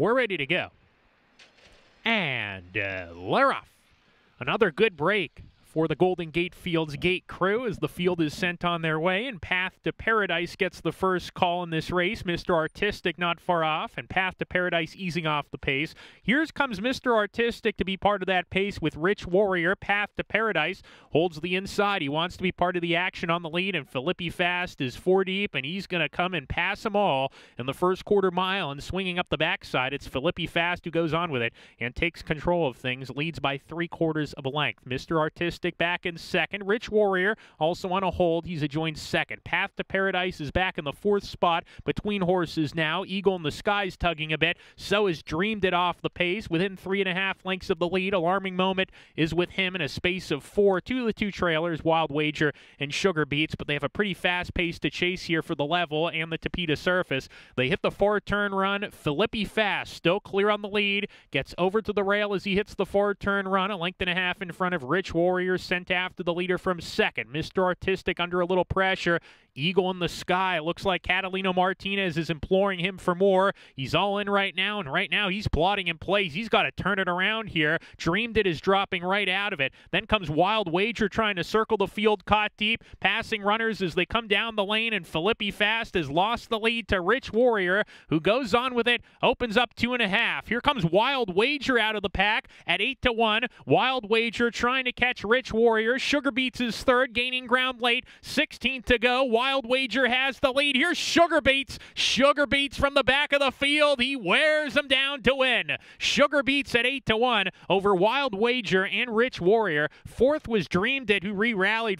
We're ready to go. And uh, they're off. Another good break for the Golden Gate Fields gate crew as the field is sent on their way. And Path to Paradise gets the first call in this race. Mr. Artistic not far off, and Path to Paradise easing off the pace. Here's comes Mr. Artistic to be part of that pace with Rich Warrior. Path to Paradise holds the inside. He wants to be part of the action on the lead, and Philippi Fast is four deep, and he's going to come and pass them all in the first quarter mile and swinging up the backside. It's Philippi Fast who goes on with it and takes control of things, leads by three quarters of a length. Mr. Artistic back in second. Rich Warrior also on a hold. He's adjoined second. Path to Paradise is back in the fourth spot between horses now. Eagle in the skies tugging a bit. So is Dreamed It off the pace within three and a half lengths of the lead. Alarming Moment is with him in a space of four. Two of the two trailers, Wild Wager and Sugar Beets, but they have a pretty fast pace to chase here for the level and the Tapeta surface. They hit the four turn run. Philippi Fast still clear on the lead. Gets over to the rail as he hits the four turn run. A length and a half in front of Rich Warrior sent after the leader from second. Mr. Artistic under a little pressure. Eagle in the sky. Looks like Catalino Martinez is imploring him for more. He's all in right now, and right now he's plotting in place. He's got to turn it around here. Dreamed it is dropping right out of it. Then comes Wild Wager trying to circle the field, caught deep. Passing runners as they come down the lane, and Philippi Fast has lost the lead to Rich Warrior, who goes on with it, opens up two and a half. Here comes Wild Wager out of the pack at eight to one. Wild Wager trying to catch Rich Warrior. Sugar Beets is third, gaining ground late. 16th to go. Wild Wager has the lead. Here's Sugar Beets. Sugar Beets from the back of the field. He wears them down to win. Sugar Beets at 8 to 1 over Wild Wager and Rich Warrior. Fourth was Dreamed It, who re rallied